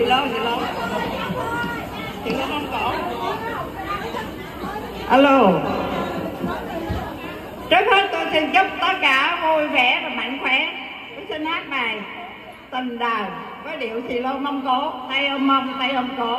thì lâu thì lâu thì lâu mông cổ alo. Trước hết tôi xin chúc tất cả vui vẻ và mạnh khỏe. Tôi xin hát bài tình đào với điệu thì lâu mông cổ, tay ôm mông, tay ôm cổ.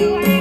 you.